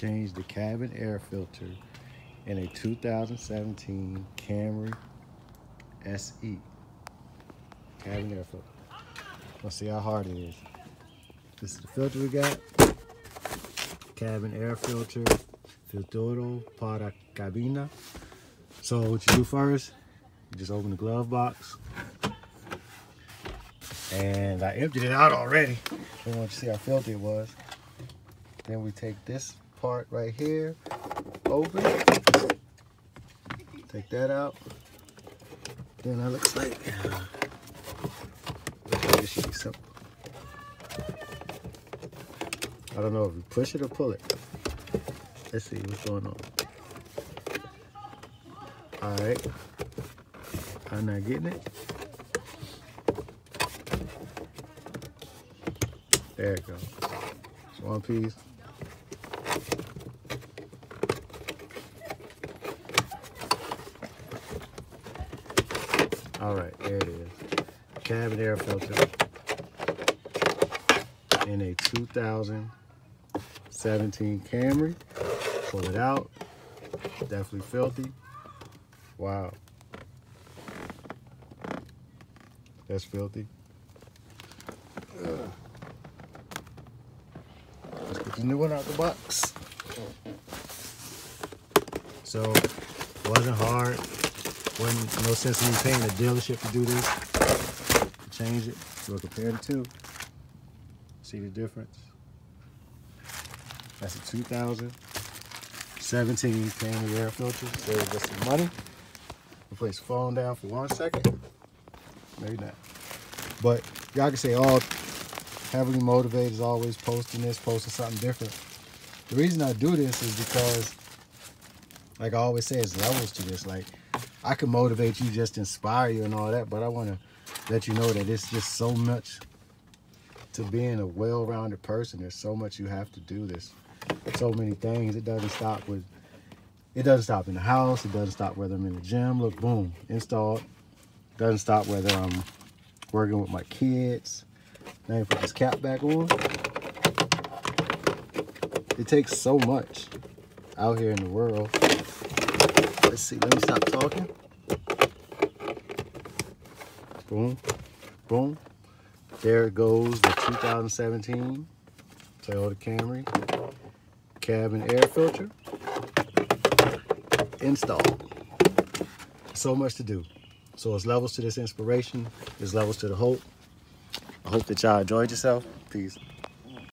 change the cabin air filter in a 2017 Camry SE. Cabin air filter. Let's see how hard it is. This is the filter we got. Cabin air filter. Filtro para cabina. So what you do first, you just open the glove box. And I emptied it out already. I want you to see how filthy it was. Then we take this part right here, open Take that out. Then that looks like, uh, this should be simple. I don't know if you push it or pull it. Let's see what's going on. All right. I'm not getting it. There it goes. One piece. All right, there it is. Cabin air filter in a 2017 Camry. Pull it out. Definitely filthy. Wow. That's filthy. Ugh. Let's get the new one out the box. So, wasn't hard. Wasn't no sense in me paying a dealership to do this. Change it. So compare the two. See the difference? That's a 2017 Camry air filter. Save us some money. We'll place the phone down for one second. Maybe not. But y'all can say, all heavily motivated is always posting this, posting something different. The reason I do this is because, like I always say, it's levels to this. Like, I can motivate you, just inspire you and all that, but I want to let you know that it's just so much to being a well-rounded person. There's so much you have to do this. So many things. It doesn't stop with, it doesn't stop in the house. It doesn't stop whether I'm in the gym. Look, boom, installed. Doesn't stop whether I'm working with my kids. Now you put this cap back on. It takes so much out here in the world. Let's see, let me stop talking. Boom, boom. There it goes, the 2017 Toyota Camry cabin air filter installed. So much to do. So it's levels to this inspiration, there's levels to the hope. I hope that y'all enjoyed yourself. Peace.